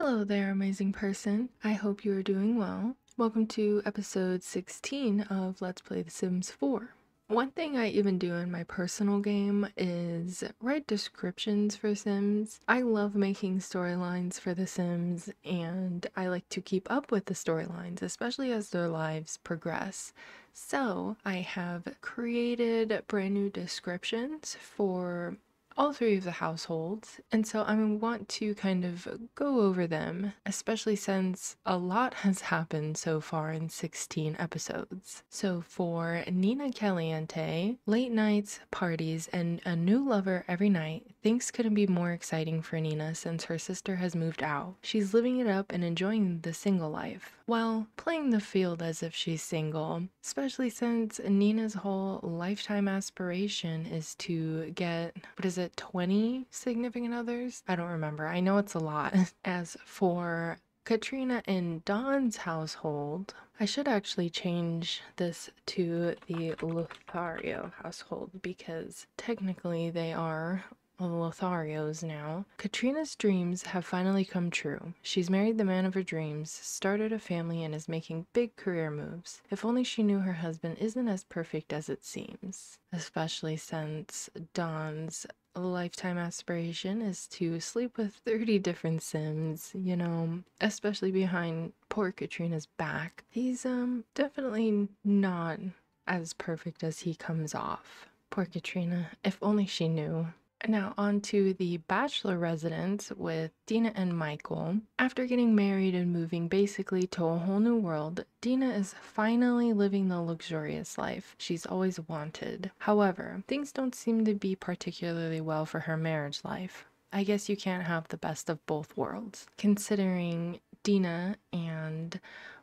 Hello there, amazing person. I hope you are doing well. Welcome to episode 16 of Let's Play The Sims 4. One thing I even do in my personal game is write descriptions for Sims. I love making storylines for The Sims and I like to keep up with the storylines, especially as their lives progress. So I have created brand new descriptions for all three of the households, and so I want to kind of go over them, especially since a lot has happened so far in 16 episodes. So for Nina Caliente, late nights, parties, and a new lover every night, things couldn't be more exciting for Nina since her sister has moved out. She's living it up and enjoying the single life, while playing the field as if she's single, especially since Nina's whole lifetime aspiration is to get, what is it? it 20 significant others? I don't remember. I know it's a lot. As for Katrina and Don's household, I should actually change this to the Lothario household because technically they are Lotharios now. Katrina's dreams have finally come true. She's married the man of her dreams, started a family, and is making big career moves. If only she knew her husband isn't as perfect as it seems. Especially since Don's lifetime aspiration is to sleep with 30 different Sims, you know, especially behind poor Katrina's back. He's um definitely not as perfect as he comes off. Poor Katrina, if only she knew. Now, on to the bachelor residence with Dina and Michael. After getting married and moving basically to a whole new world, Dina is finally living the luxurious life she's always wanted. However, things don't seem to be particularly well for her marriage life. I guess you can't have the best of both worlds, considering Dina and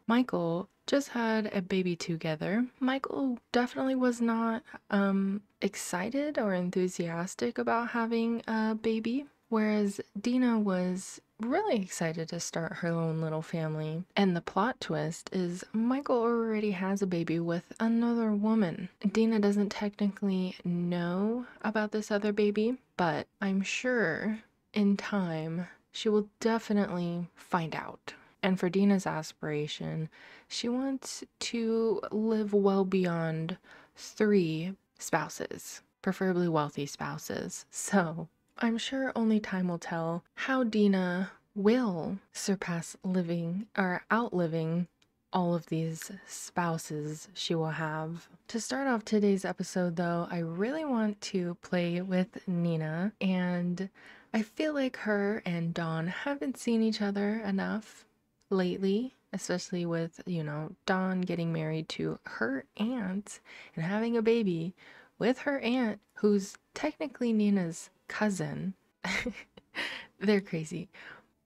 Michael just had a baby together. Michael definitely was not um, excited or enthusiastic about having a baby, whereas Dina was really excited to start her own little family. And the plot twist is Michael already has a baby with another woman. Dina doesn't technically know about this other baby, but I'm sure in time she will definitely find out. And for Dina's aspiration, she wants to live well beyond three spouses, preferably wealthy spouses. So I'm sure only time will tell how Dina will surpass living or outliving all of these spouses she will have. To start off today's episode, though, I really want to play with Nina, and I feel like her and Don haven't seen each other enough lately, especially with, you know, Don getting married to her aunt and having a baby with her aunt, who's technically Nina's cousin. They're crazy.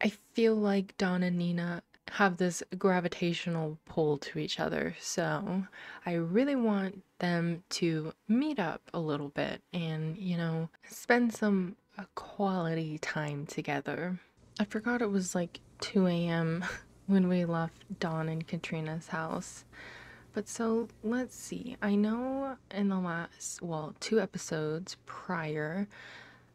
I feel like Don and Nina have this gravitational pull to each other. So I really want them to meet up a little bit and, you know, spend some uh, quality time together. I forgot it was like 2 a.m. when we left Don and Katrina's house. But so let's see. I know in the last, well, two episodes prior,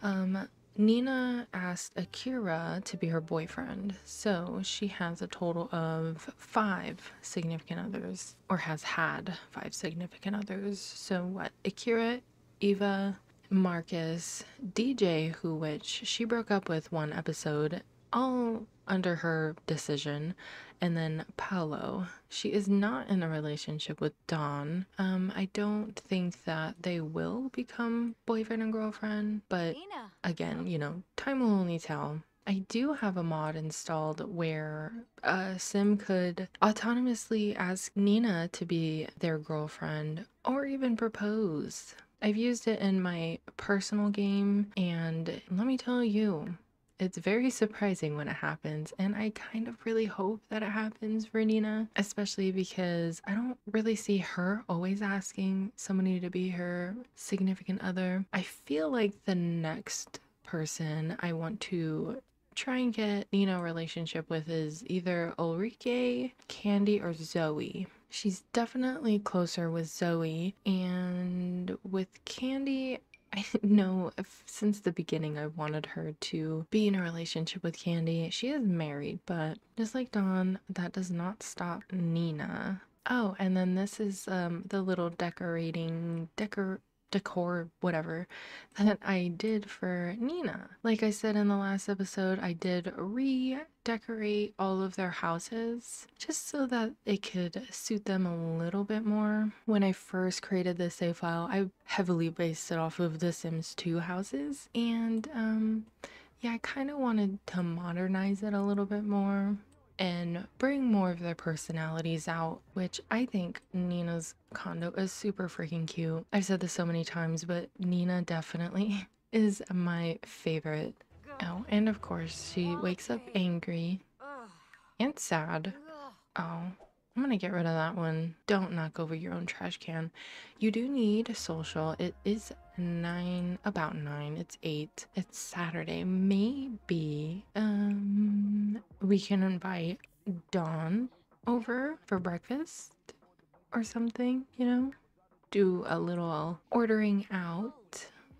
um, Nina asked Akira to be her boyfriend. So she has a total of five significant others, or has had five significant others. So what? Akira, Eva, Marcus, DJ, who which she broke up with one episode, all under her decision. And then Paolo. She is not in a relationship with Don. Um, I don't think that they will become boyfriend and girlfriend, but again, you know, time will only tell. I do have a mod installed where a sim could autonomously ask Nina to be their girlfriend or even propose. I've used it in my personal game, and let me tell you, it's very surprising when it happens, and I kind of really hope that it happens for Nina, especially because I don't really see her always asking somebody to be her significant other. I feel like the next person I want to try and get Nina a relationship with is either Ulrike, Candy, or Zoe. She's definitely closer with Zoe, and with Candy, I know since the beginning I wanted her to be in a relationship with Candy. She is married, but just like Don, that does not stop Nina. Oh, and then this is um the little decorating decor decor whatever that I did for Nina. Like I said in the last episode, I did redecorate all of their houses just so that it could suit them a little bit more. When I first created this save file, I heavily based it off of the Sims 2 houses and um yeah, I kind of wanted to modernize it a little bit more and bring more of their personalities out, which I think Nina's condo is super freaking cute. I've said this so many times, but Nina definitely is my favorite. Oh, and of course, she wakes up angry and sad. Oh, I'm gonna get rid of that one. Don't knock over your own trash can. You do need social. It is nine, about nine. It's eight. It's Saturday. Maybe um we can invite Don over for breakfast or something. You know, do a little ordering out.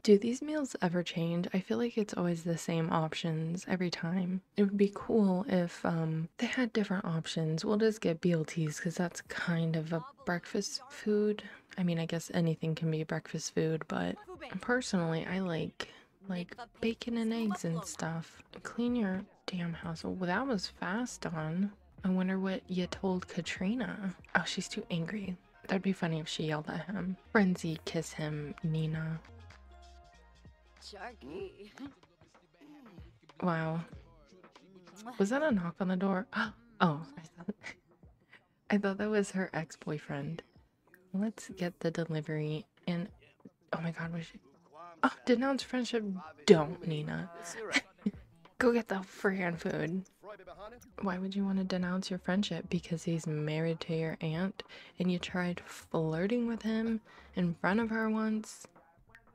Do these meals ever change? I feel like it's always the same options every time. It would be cool if um, they had different options. We'll just get BLTs because that's kind of a breakfast food. I mean, I guess anything can be breakfast food, but personally, I like like bacon and eggs and stuff. Clean your damn house. Well, that was fast on. I wonder what you told Katrina. Oh, she's too angry. That'd be funny if she yelled at him. Frenzy, kiss him, Nina. Sharky. Wow. Was that a knock on the door? Oh, I thought I thought that was her ex-boyfriend. Let's get the delivery and oh my god, was she Oh, denounce friendship. Don't, Nina. Go get the freaking food. Why would you want to denounce your friendship? Because he's married to your aunt and you tried flirting with him in front of her once?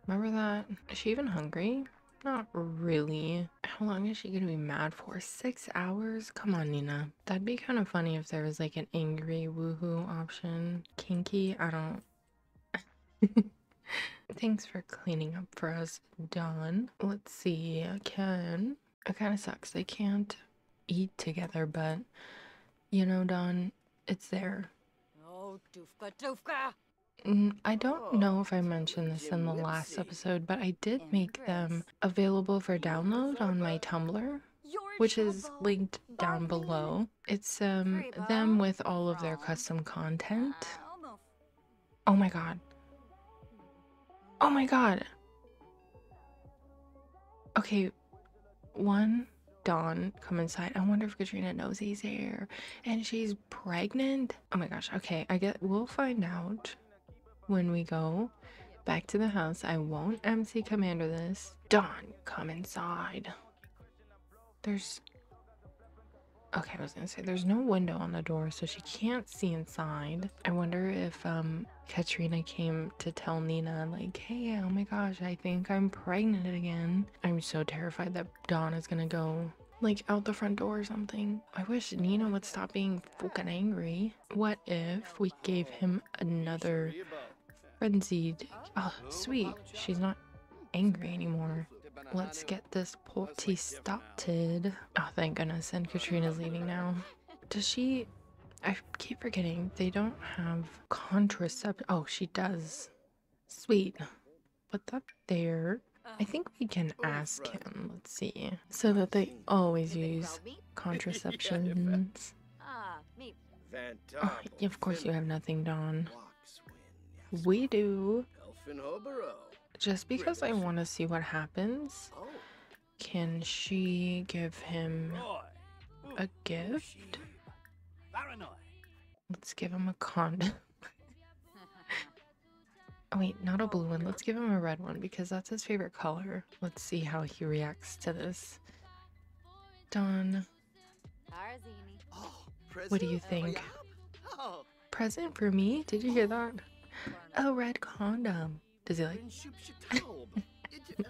Remember that? Is she even hungry? Not really. How long is she gonna be mad for? Six hours? Come on, Nina. That'd be kind of funny if there was like an angry woohoo option. Kinky? I don't. Thanks for cleaning up for us, Don. Let's see. Ken. It kind of sucks. They can't eat together, but you know, Don, it's there. Oh, Tufka. Mm, I don't know if I mentioned this in the last episode, but I did make them available for download on my Tumblr, which is linked down below. It's um them with all of their custom content. Oh my god. Oh my god. Okay, one, Don, come inside. I wonder if Katrina knows he's here. And she's pregnant. Oh my gosh. Okay, I get we'll find out when we go back to the house. I won't MC Commander this. Don, come inside. There's Okay, I was gonna say there's no window on the door, so she can't see inside. I wonder if um Katrina came to tell Nina, like, hey, oh my gosh, I think I'm pregnant again. I'm so terrified that Don is gonna go like out the front door or something. I wish Nina would stop being fucking angry. What if we gave him another frenzied oh sweet. She's not angry anymore. Let's get this party started. Oh, thank goodness. And Katrina's leaving now. Does she... I keep forgetting. They don't have contraception. Oh, she does. Sweet. Put that there. I think we can ask him. Let's see. So that they always use contraceptions. Oh, of course you have nothing, Don. We do. Just because I want to see what happens, can she give him a gift? Let's give him a condom. oh, wait, not a blue one. Let's give him a red one because that's his favorite color. Let's see how he reacts to this. Don. what do you think? Present for me? Did you hear that? A red condom. Does he like?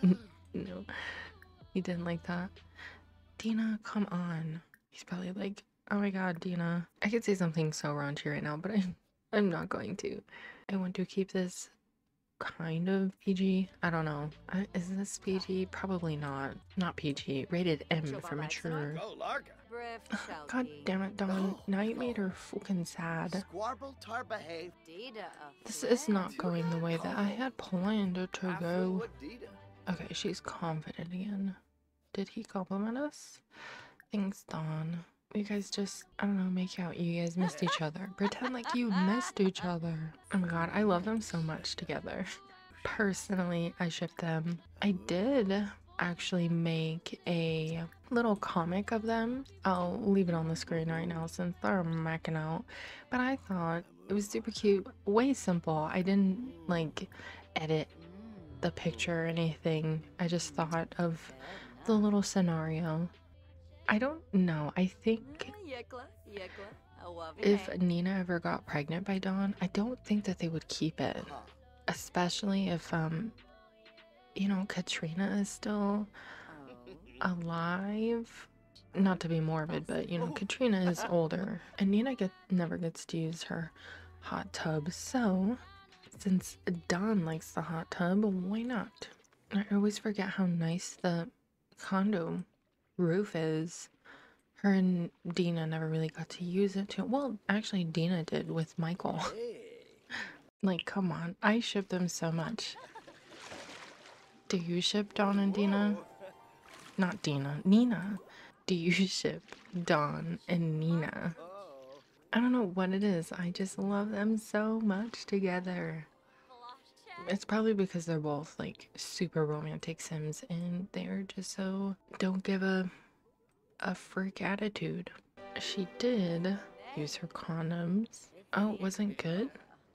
no, he didn't like that. Dina, come on. He's probably like, oh my god, Dina. I could say something so raunchy right now, but I'm, I'm not going to. I want to keep this kind of PG. I don't know. I, is this PG? Probably not. Not PG. Rated M for mature. Go, Larga. Brief shall God damn it, Don. Now you made her fucking sad. Squarble tar behave. Dida a This is not going the way that I had planned it to go. Okay, she's confident again. Did he compliment us? Thanks, Don. You guys just, I don't know, make out you guys missed each other. Pretend like you missed each other. Oh my god, I love them so much together. Personally, I ship them. I did actually make a little comic of them. I'll leave it on the screen right now since they're macking out. But I thought it was super cute, way simple. I didn't like edit the picture or anything. I just thought of the little scenario. I don't know. I think Yekla, yekla, a wavi if. Nina ever got pregnant by Don, I don't think that they would keep it. Especially if um you know Katrina is still Oh. alive. Not to be morbid, but you know Katrina is older and Nina get never gets to use her hot tub. So, since Don likes the hot tub, why not? I always forget how nice the condo roof is. Her and Dina never really got to use it too. Well, actually, Dina did with Michael. Like, come on. I ship them so much. Do you ship Don and Dina? Not Dina, Nina. Do you ship Don and Nina? I don't know what it is. I just love them so much together. It's probably because they're both like super romantic Sims and they're just so don't give a a freak attitude. She did use her condoms. Oh, it wasn't good?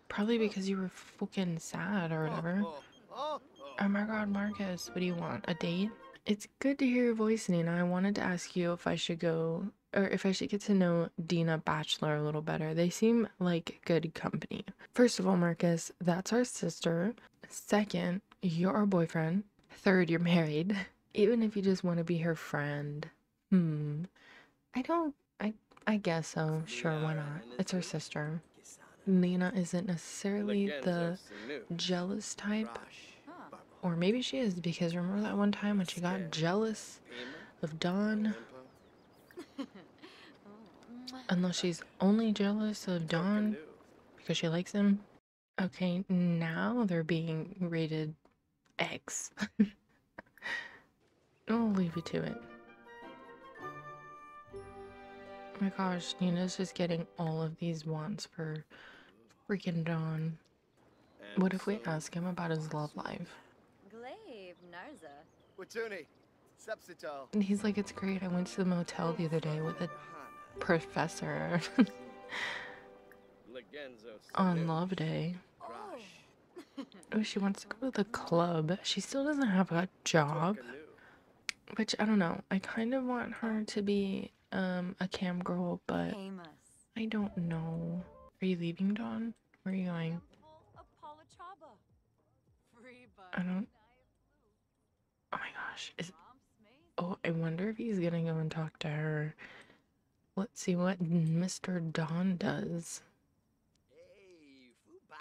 Probably because you were fucking sad or whatever. Oh, my god, Marcus, what do you want? A date? It's good to hear your voice, Nina. I wanted to ask you if I should go or if I should get to know Dina Bachelor a little better. They seem like good company. First of all, Marcus, that's our sister. Second, you're our boyfriend. Third, you're married. Even if you just want to be her friend. Hmm. I don't I I guess so. Sure, why not? It's her sister. Nina isn't necessarily the jealous type. Or maybe she is because remember that one time when she got jealous of Don? Unless she's only jealous of Don because she likes him. Okay, now they're being rated X. I'll leave you to it. Oh my gosh, Nina's just getting all of these wants for freaking Don. What if we ask him about his love life? Glaive, Narza. Watuni. Sepsito. And he's like, it's great. I went to the motel the other day with a professor on love day. Oh. Oh, she wants to go to the club. She still doesn't have a job, which I don't know. I kind of want her to be um a cam girl, but I don't know. Are you leaving, Don? Where are you going? I don't. Oh my gosh. Is oh, I wonder if he's gonna go and talk to her. Let's see what Mr. Don does.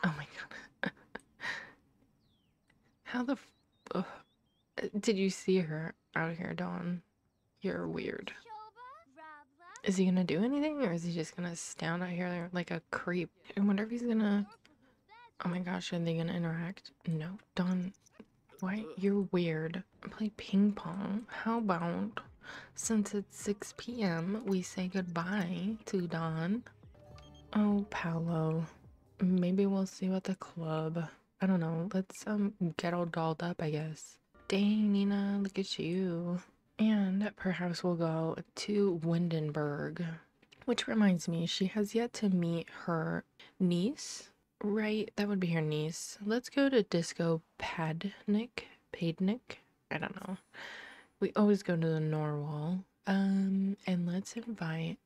Oh my god. How the f- did you see her out here, Don? You're weird. Is he gonna do anything or is he just gonna stand out here like a creep? I wonder if he's gonna. Oh my gosh, are they gonna interact? No, Don. Why? You're weird. Play ping pong. How about since it's 6 p.m., we say goodbye to Don? Oh, Paolo. Maybe we'll see you at the club. I don't know. Let's um get all dolled up, I guess. Dang, Nina, look at you. And perhaps we'll go to Windenburg. Which reminds me, she has yet to meet her niece, right? That would be her niece. Let's go to Disco Padnik. Padnik? I don't know. We always go to the Narwhal. Um, and let's invite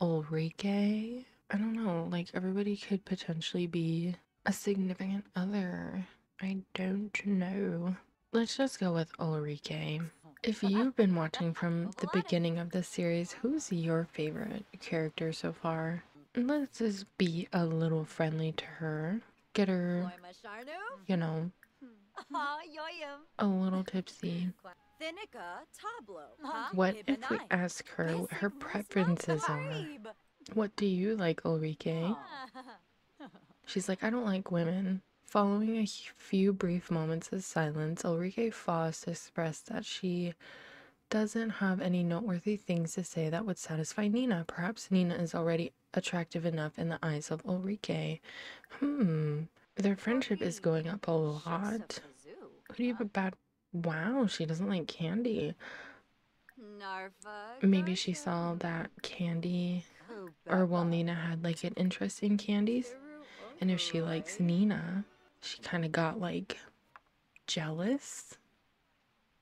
Ulrike. I don't know, like everybody could potentially be a significant other. I don't know. Let's just go with Ulrike. If you've been watching from the beginning of this series, who's your favorite character so far? Let's just be a little friendly to her. get her, you know, a little tipsy. Thinica Tablo. Huh? What if we ask her what her preferences are? What do you like, Ulrike? She's like, I don't like women. Following a few brief moments of silence, Ulrike Foss expressed that she doesn't have any noteworthy things to say that would satisfy Nina. Perhaps Nina is already attractive enough in the eyes of Ulrike. Hmm. Their friendship is going up a lot. Who do you have a bad. Wow, she doesn't like candy. Maybe she saw that candy, or well, Nina had like an interest in candies. And if she likes Nina, she kind of got like jealous.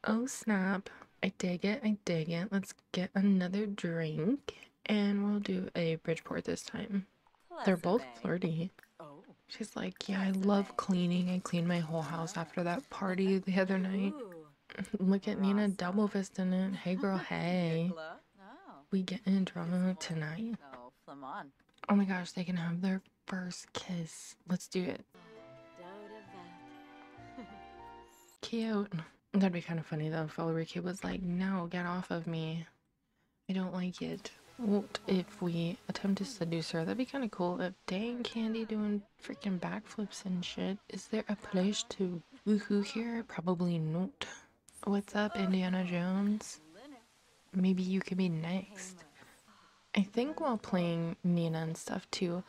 Oh snap. I dig it. I dig it. Let's get another drink. And we'll do a bridge Bridgeport this time. They're both flirty. She's like, Yeah, I love cleaning. I cleaned my whole house after that party the other night. Look at Nina double fisting it. Hey girl, hey. We getting drunk tonight. Oh, Oh my gosh, they can have their first kiss. Let's do it. Cute. That'd be kind of funny though if Ulrike was like, no, get off of me. I don't like it. What if we attempt to seduce her? That'd be kind of cool. If dang Candy doing freaking backflips and shit. Is there a place to woohoo here? Probably not. What's up, Indiana Jones? Maybe you could be next. I think while playing Nina and stuff too,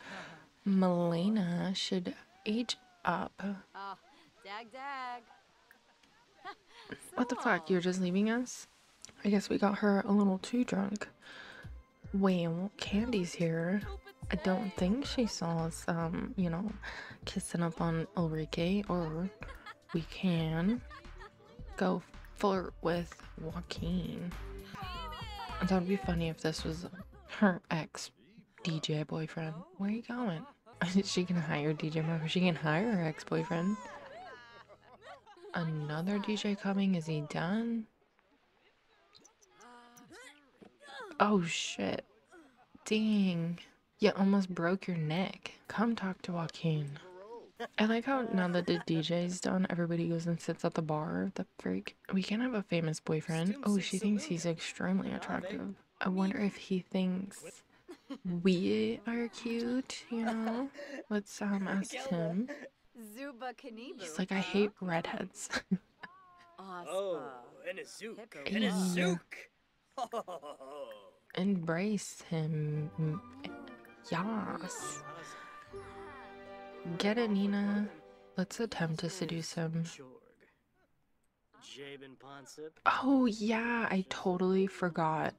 Melena should age up. What the fuck? You're just leaving us? I guess we got her a little too drunk. Wait, Candy's here. I don't think she saw us, um, you know, kissing up on Ulrike, or we can go flirt with Joaquin. That would be funny if this was her ex DJ boyfriend. Where are you going? she can hire DJ Marco. She can hire her ex boyfriend. Another DJ coming? Is he done? Oh shit. Dang. You almost broke your neck. Come talk to Joaquin. I like how now that the DJ's done, everybody goes and sits at the bar. The freak. We can have a famous boyfriend. Oh, she thinks he's extremely attractive. I wonder if he thinks we are cute, you know? Let's um ask him. Zuba Kanibu. He's like, I hate redheads. Oh, Aspa. and a zook. And a Ew. zook. Embrace him. Yas. Get it, Nina. Let's attempt to seduce him. Oh, yeah, I totally forgot.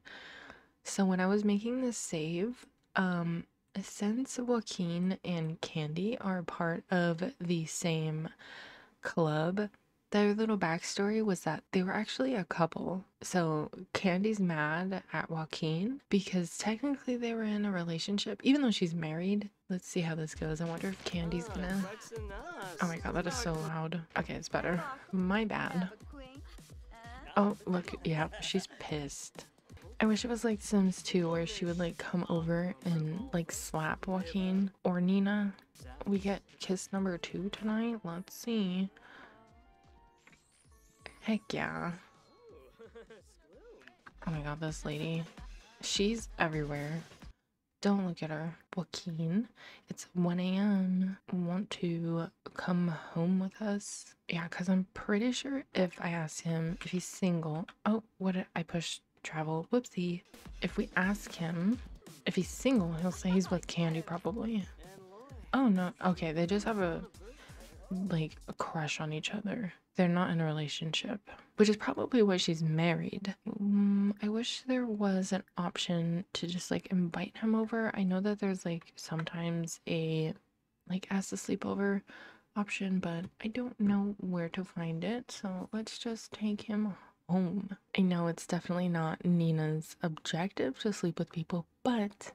So when I was making this save, um, since Joaquin and Candy are part of the same club, their little backstory was that they were actually a couple. So Candy's mad at Joaquin because technically they were in a relationship, even though she's married. Let's see how this goes. I wonder if Candy's gonna. Oh my god, that is so loud. Okay, it's better. My bad. Oh, look, yeah, she's pissed. I wish it was like Sims 2 where she would like come over and like slap Joaquin or Nina. We get kiss number two tonight. Let's see. Heck yeah. Oh my god, this lady. She's everywhere. Don't look at her. Joaquin, it's 1 a.m. Want to come home with us? Yeah, because I'm pretty sure if I ask him if he's single. Oh, what did I push travel? Whoopsie. If we ask him if he's single, he'll say he's with Candy probably. Oh no. Okay, they just have a like a crush on each other. They're not in a relationship, which is probably why she's married. Mm, I wish there was an option to just like invite him over. I know that there's like sometimes a like ask to sleepover option, but I don't know where to find it. So let's just take him home. I know it's definitely not Nina's objective to sleep with people, but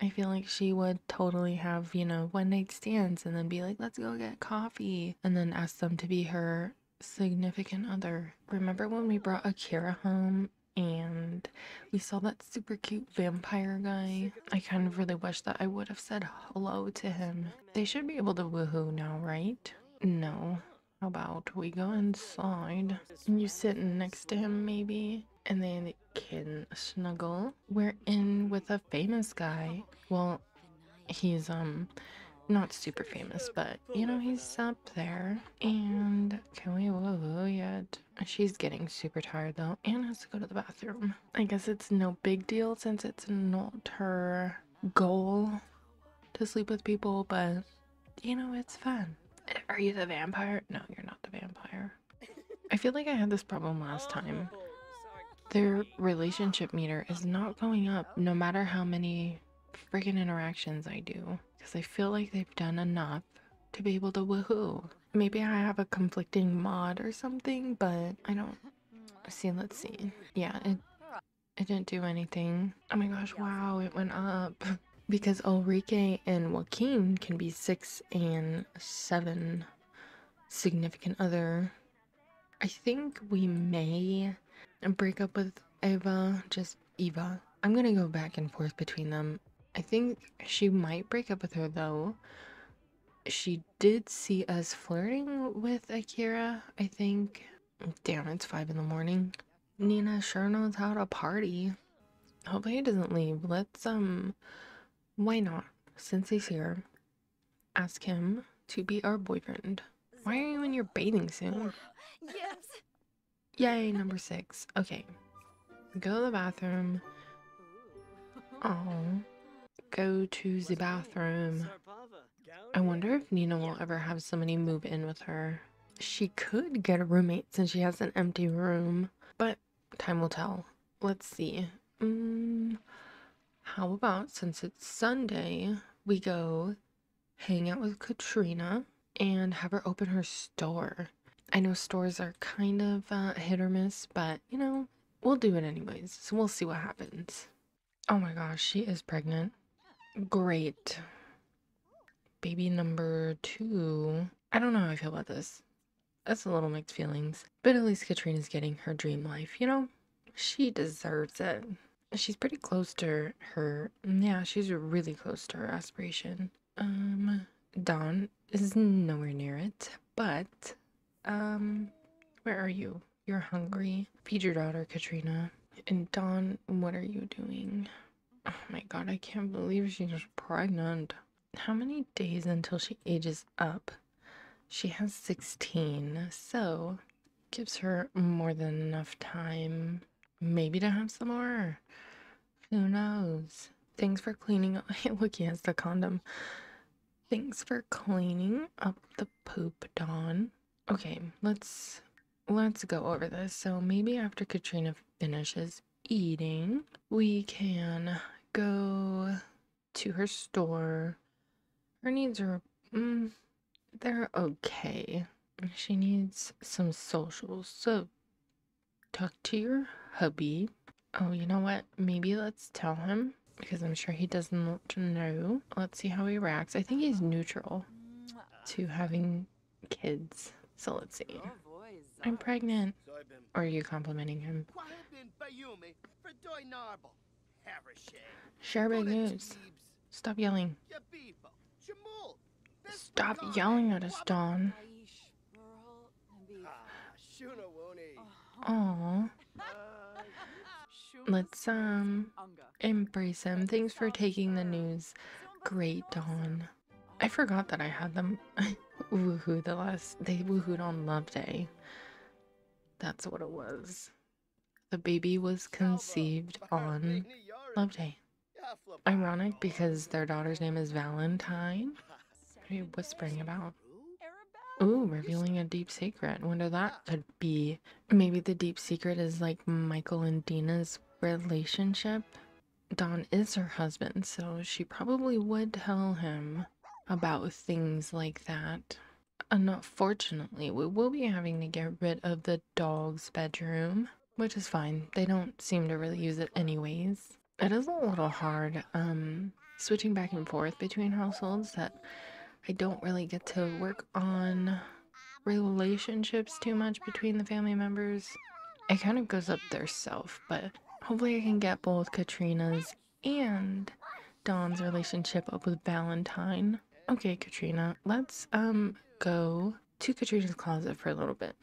I feel like she would totally have, you know, one night stands and then be like, let's go get coffee, and then ask them to be her significant other. Remember when we brought Akira home and we saw that super cute vampire guy. I kind of really wish that I would have said hello to him. They should be able to woohoo now, right? No. How about we go inside and you sit next to him maybe and then can snuggle. We're in with a famous guy. Well, he's um not super famous, but you know, he's up there. And can we woohoo yet? She's getting super tired though and has to go to the bathroom. I guess it's no big deal since it's not her goal to sleep with people, but you know, it's fun. Are you the vampire? No, you're not the vampire. I feel like I had this problem last time. Their relationship meter is not going up no matter how many friggin' interactions I do. Because I feel like they've done enough to be able to woohoo. Maybe I have a conflicting mod or something, but I don't see. Let's see. Yeah, it it didn't do anything. Oh my gosh, wow, it went up. Because Ulrike and Joaquin can be six and seven significant other. I think we may break up with Eva, just Eva. I'm gonna go back and forth between them. I think she might break up with her though. She did see us flirting with Akira, I think. Damn, it's five in the morning. Nina sure knows how to party. Hopefully he doesn't leave. Let's um why not? Since he's here, ask him to be our boyfriend. Why are you in your bathing suit? Yes. Yay, number six. Okay. Go to the bathroom. Oh. Go to the bathroom. I wonder if Nina will ever have somebody move in with her. She could get a roommate since she has an empty room, but time will tell. Let's see. Mm, how about since it's Sunday, we go hang out with Katrina and have her open her store. I know stores are kind of uh, hit or miss, but you know, we'll do it anyways. So we'll see what happens. Oh my gosh, she is pregnant. Great. Baby number two. I don't know how I feel about this. That's a little mixed feelings. But at least Katrina's getting her dream life, you know? She deserves it. She's pretty close to her. Yeah, she's really close to her aspiration. Um, Don is nowhere near it, but, um, where are you? You're hungry. Feed your daughter, Katrina. And Don, what are you doing? Oh my god, I can't believe she's pregnant. How many days until she ages up? She has 16, so gives her more than enough time maybe to have some more. Who knows? Thanks for cleaning up. Look, he has the condom. Thanks for cleaning up the poop, Don. Okay, let's let's go over this. So maybe after Katrina finishes eating, we can go to her store. Her needs are mm, they're okay. She needs some socials. So talk to your hubby. Oh, you know what? Maybe let's tell him because I'm sure he doesn't know. Let's see how he reacts. I think he's neutral to having kids. So let's see. I'm pregnant. Or are you complimenting him? Share big news. Stop yelling. Stop yelling at us, Don. Aww. Let's um embrace him. Thanks for taking the news. Great, Don. I forgot that I had them woohoo the last they woohooed on Love Day. That's what it was. The baby was conceived on Love Day. Ironic because their daughter's name is Valentine. What are you whispering about? Ooh, revealing a deep secret. Wonder that could be. Maybe the deep secret is like Michael and Dina's relationship. Don is her husband, so she probably would tell him about things like that. And unfortunately, we will be having to get rid of the dog's bedroom, which is fine. They don't seem to really use it anyways. It is a little hard um switching back and forth between households that I don't really get to work on relationships too much between the family members. it kind of goes up their self, but hopefully I can get both Katrina's and Don's relationship up with Valentine. Okay, Katrina, let's um go to Katrina's closet for a little bit.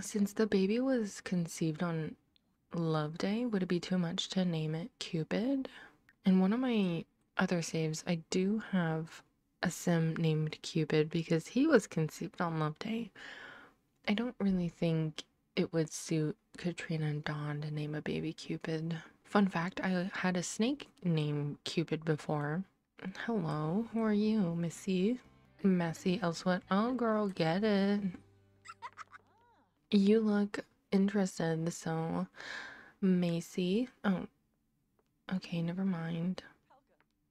Since the baby was conceived on Love Day, would it be too much to name it Cupid? In one of my other saves, I do have a sim named Cupid because he was conceived on Love Day. I don't really think it would suit Katrina and Don to name a baby Cupid. Fun fact I had a snake named Cupid before. Hello, who are you, Missy? Messy Elsewhat. Oh, girl, get it. You look interested, so Macy. Oh, okay, never mind.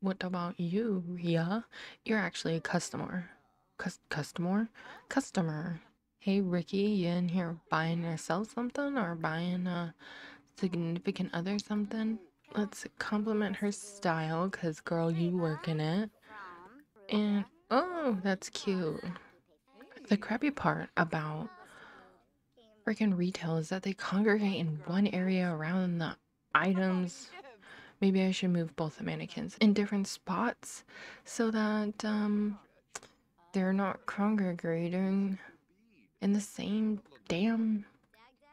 What about you, Ria? You're actually a customer. Cus customer? Customer. Hey, Ricky, you in here buying yourself something or buying a significant other something? Let's compliment her style, because, girl, you work in it. And, oh, that's cute. The crappy part about freaking retail is that they congregate in one area around the items. Maybe I should move both the mannequins in different spots so that um they're not congregating in the same damn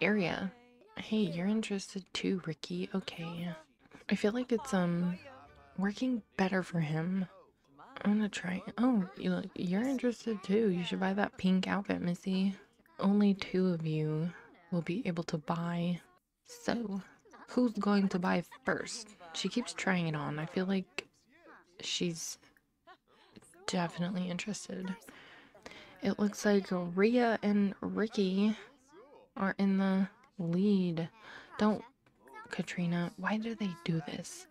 area. Hey, you're interested too, Ricky. Okay. I feel like it's um working better for him. I'm gonna try. Oh, you look, you're interested too. You should buy that pink outfit, Missy. Only two of you will be able to buy. So, who's going to buy first? She keeps trying it on. I feel like she's definitely interested. It looks like Ria and Ricky are in the lead. Don't, Katrina, why do they do this?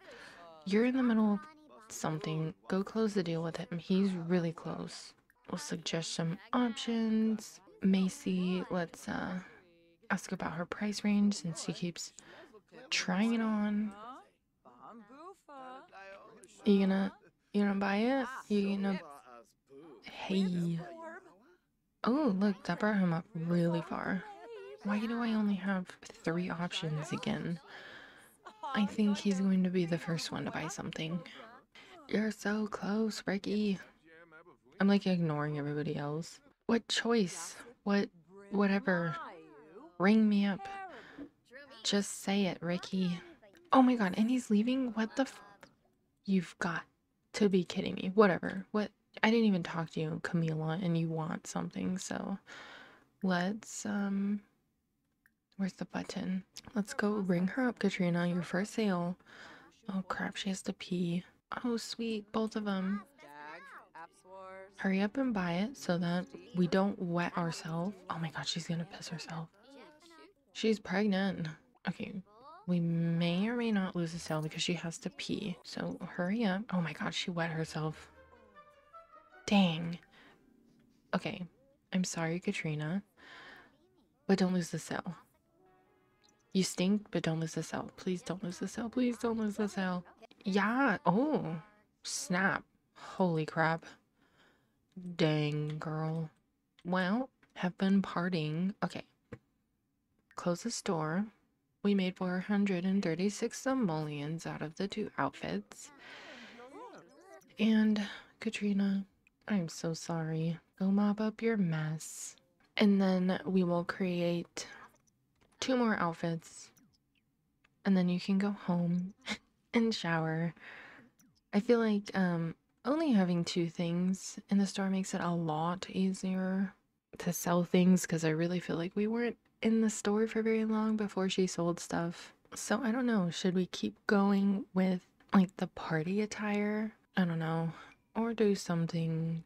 You're in the middle of something. Go close the deal with him. He's really close. We'll suggest some options. Macy, let's uh ask about her price range since she keeps trying it on. You gonna you gonna buy it? You gonna Hey. Oh look, that brought him up really far. Why do I only have three options again? I think he's going to be the first one to buy something. You're so close, Ricky. I'm like ignoring everybody else. What choice? What, whatever. Ring me up. Just say it, Ricky. Oh my god, and he's leaving? What the You've got to be kidding me. Whatever. What? I didn't even talk to you, Camila, and you want something, so let's, um, where's the button? Let's go ring her up, Katrina. Your first sale. Oh crap, she has to pee. Oh, sweet, both of them. Hurry up and buy it so that we don't wet ourselves. Oh my god, she's gonna piss herself. She's pregnant. Okay, we may or may not lose the sale because she has to pee. So hurry up. Oh my god, she wet herself. Dang. Okay, I'm sorry, Katrina. But don't lose the sale. You stink, but don't lose the sale. Please don't lose the sale. Please don't lose the sale. Yeah. Oh, snap. Holy crap. Dang, girl. Well, have been partying. Okay. Close the store. We made 436 simoleons out of the two outfits. And Katrina, I'm so sorry. Go mop up your mess. And then we will create two more outfits. And then you can go home and shower. I feel like um only having two things in the store makes it a lot easier to sell things because I really feel like we weren't in the store for very long before she sold stuff. So I don't know, should we keep going with like the party attire? I don't know. Or do something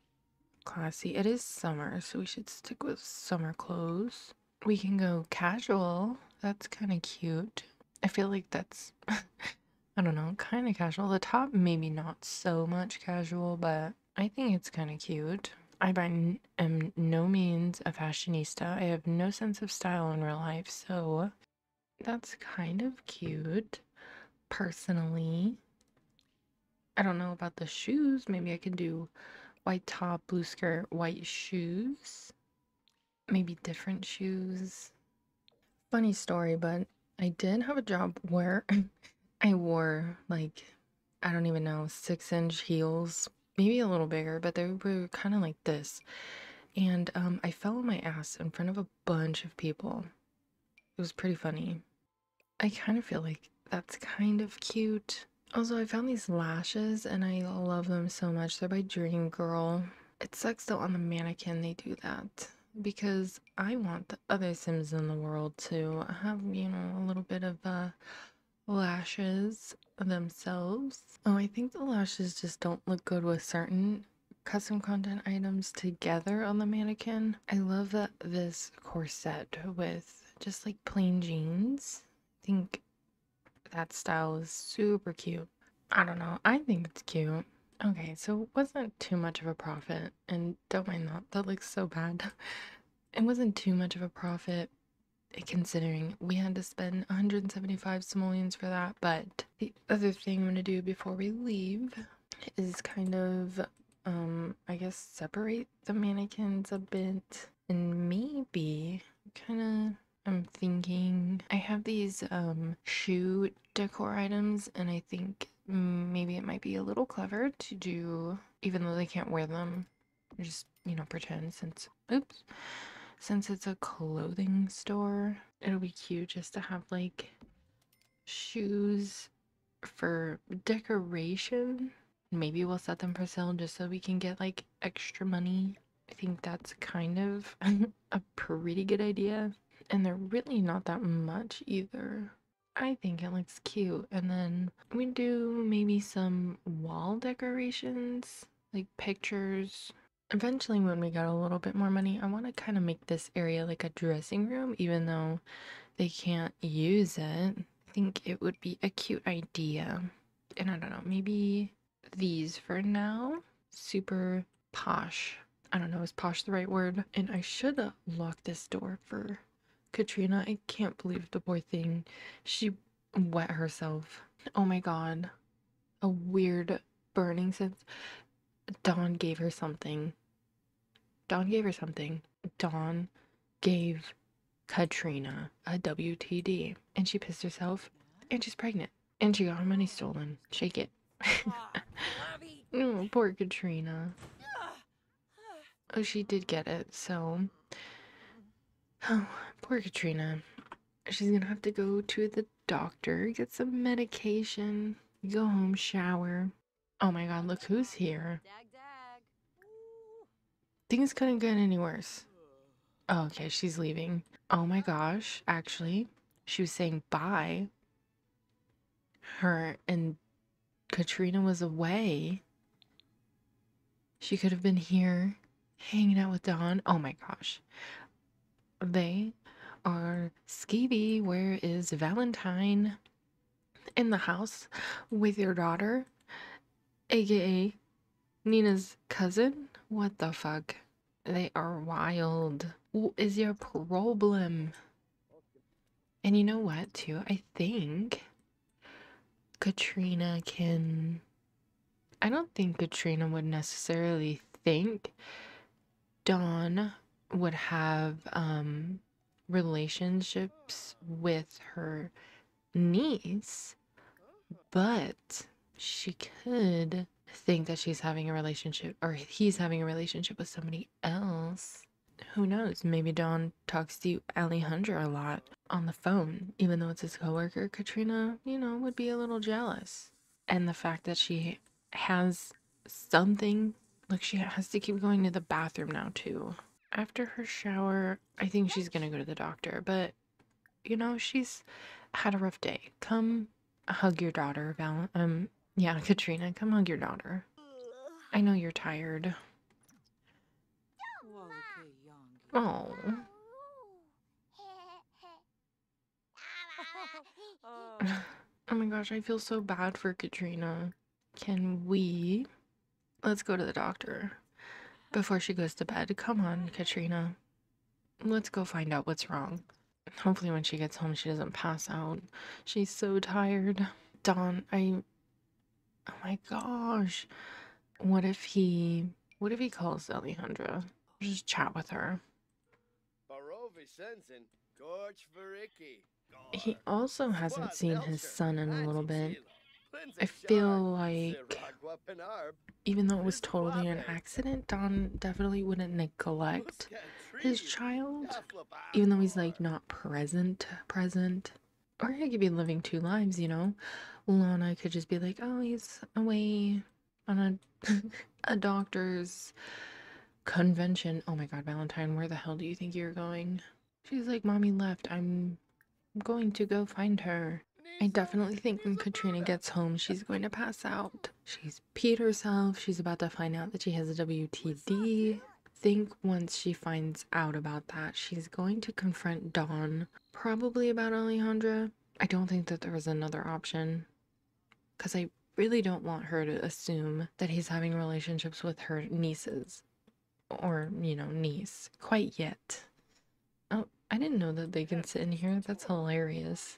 classy. It is summer, so we should stick with summer clothes. We can go casual. That's kind of cute. I feel like that's I don't know, kind of casual. The top, maybe not so much casual, but I think it's kind of cute. I by n- am no means a fashionista. I have no sense of style in real life, so that's kind of cute. Personally, I don't know about the shoes. Maybe I could do white top, blue skirt, white shoes. Maybe different shoes. funny story, but I did have a job where I wore like, I don't even know, six inch heels, maybe a little bigger, but they were kind of like this. And um, I fell on my ass in front of a bunch of people. It was pretty funny. I kind of feel like that's kind of cute. Also, I found these lashes and I love them so much. They're by Dream Girl. It sucks though on the mannequin they do that because I want the other Sims in the world to have, you know, a little bit of uh, lashes themselves. Oh, I think the lashes just don't look good with certain custom content items together on the mannequin. I love that this corset with just like plain jeans. I think that style is super cute. I don't know. I think it's cute. Okay, so it wasn't too much of a profit, and don't mind that. That looks so bad. It wasn't too much of a profit considering we had to spend 175 simoleons for that. But the other thing I'm to do before we leave is kind of, um, I guess, separate the mannequins a bit and maybe kind of I'm thinking I have these um shoe decor items and I think Mm, maybe it might be a little clever to do even though they can't wear them just you know pretend since oops since it's a clothing store. It'll be cute just to have like shoes for decoration. Maybe we'll set them for sale just so we can get like extra money. I think that's kind of a pretty good idea. And they're really not that much either. I think it looks cute. And then we do maybe some wall decorations, like pictures. Eventually, when we got a little bit more money, I want to kind of make this area like a dressing room, even though they can't use it. I think it would be a cute idea. And I don't know, maybe these for now. Super posh. I don't know, is posh the right word? And I should lock this door for Katrina, I can't believe the poor thing. She wet herself. Oh my god. A weird burning sense. Don gave her something. Don gave her something. Don gave Katrina a WTD. And she pissed herself. And she's pregnant. And she got her money stolen. Shake it. oh, poor Katrina. Ah. Oh, she did get it, so Oh, poor Katrina. She's gonna have to go to the doctor, get some medication, go home, shower. Oh my god, look who's here. Things couldn't get any worse. Oh, okay, she's leaving. Oh my gosh, actually, she was saying bye. Her and Katrina was away. She could have been here hanging out with Don. Oh my gosh. They are skeevy. Where is Valentine? In the house with your daughter, aka Nina's cousin? What the fuck? They are wild. What is your problem? And you know what, too? I think Katrina can. I don't think Katrina would necessarily think Don would have um relationships with her niece, but she could think that she's having a relationship or he's having a relationship with somebody else. Who knows? Maybe Don talks to Alejandra a lot on the phone, even though it's his coworker. Katrina, you know, would be a little jealous. And the fact that she has something, like she has to keep going to the bathroom now, too after her shower, I think she's gonna go to the doctor, but you know, she's had a rough day. Come hug your daughter, Val. Um, yeah, Katrina, come hug your daughter. I know you're tired. Oh. oh my gosh, I feel so bad for Katrina. Can we? Let's go to the doctor before she goes to bed. Come on, Katrina. Let's go find out what's wrong. Hopefully, when she gets home, she doesn't pass out. She's so tired. Don, I. Oh my gosh. What if he. What if he calls Alejandra? Just chat with her. Barovi Sensen. Gorge for Ricky. He also hasn't seen his son in a little bit. I feel like even though it was totally an accident, Don definitely wouldn't neglect his child, even though he's like not present, present. Or he could be living two lives, you know. Lana could just be like, "Oh, he's away on a a doctor's convention." Oh my God, Valentine, where the hell do you think you're going? She's like, "Mommy left. I'm going to go find her." I definitely think when Katrina gets home, she's going to pass out. She's peed herself. She's about to find out that she has a WTD. Think once she finds out about that, she's going to confront Don, probably about Alejandra. I don't think that there was another option because I really don't want her to assume that he's having relationships with her nieces or, you know, niece quite yet. Oh, I didn't know that they can sit in here. That's hilarious.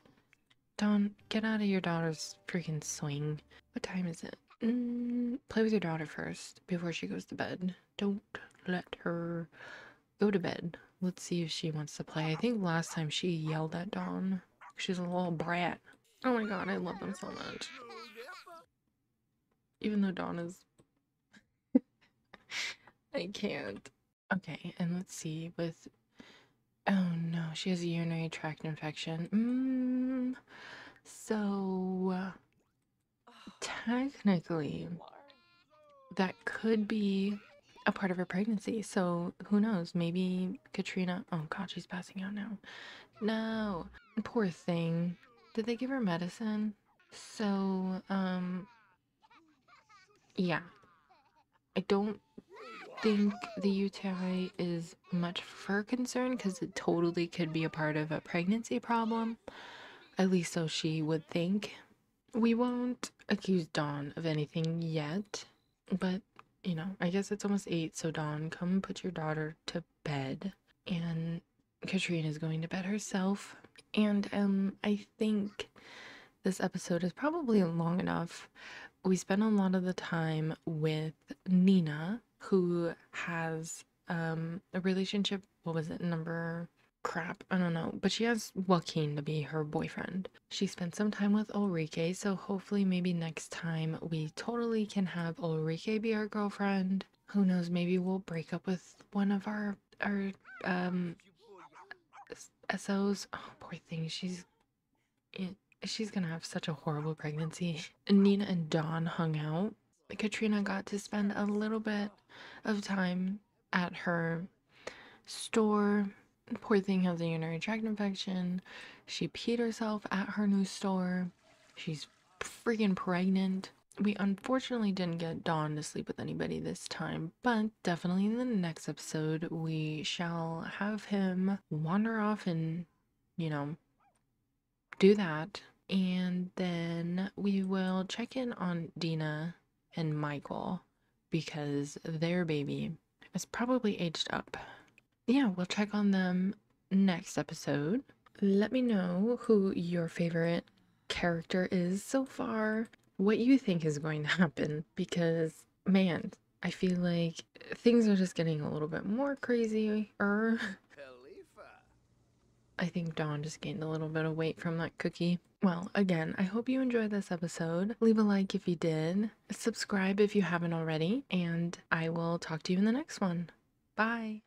Don, get out of your daughter's freaking swing. What time is it? Mm, play with your daughter first before she goes to bed. Don't let her go to bed. Let's see if she wants to play. I think last time she yelled at Don. She's a little brat. Oh my god, I love them so much. Even though Don is. I can't. Okay, and let's see with. Oh no, she has a urinary tract infection. Mmm. So. uh, Technically, that could be a part of her pregnancy. So who knows? Maybe Katrina. Oh God, she's passing out now. No, poor thing. Did they give her medicine? So, um, yeah. I don't think the UTI is much for concern because it totally could be a part of a pregnancy problem. At least so she would think. We won't accuse Don of anything yet, but you know, I guess it's almost eight, so Don, come put your daughter to bed. And Katrina is going to bed herself. And um, I think this episode is probably long enough. We spent a lot of the time with Nina, who has um a relationship. What was it? Number crap. I don't know. But she has Joaquin to be her boyfriend. She spent some time with Ulrike, so hopefully maybe next time we totally can have Ulrike be our girlfriend. Who knows, maybe we'll break up with one of our our um SOs. Oh, poor thing. She's she's gonna have such a horrible pregnancy. Nina and Don hung out. Katrina got to spend a little bit of time at her store. Poor thing has a urinary tract infection. She peed herself at her new store. She's freaking pregnant. We unfortunately didn't get Don to sleep with anybody this time, but definitely in the next episode, we shall have him wander off and, you know, do that. And then we will check in on Dina and Michael because their baby is probably aged up. Yeah, we'll check on them next episode. Let me know who your favorite character is so far, what you think is going to happen, because man, I feel like things are just getting a little bit more crazy. Khalifa. I think Don just gained a little bit of weight from that cookie. Well, again, I hope you enjoyed this episode. Leave a like if you did, subscribe if you haven't already, and I will talk to you in the next one. Bye.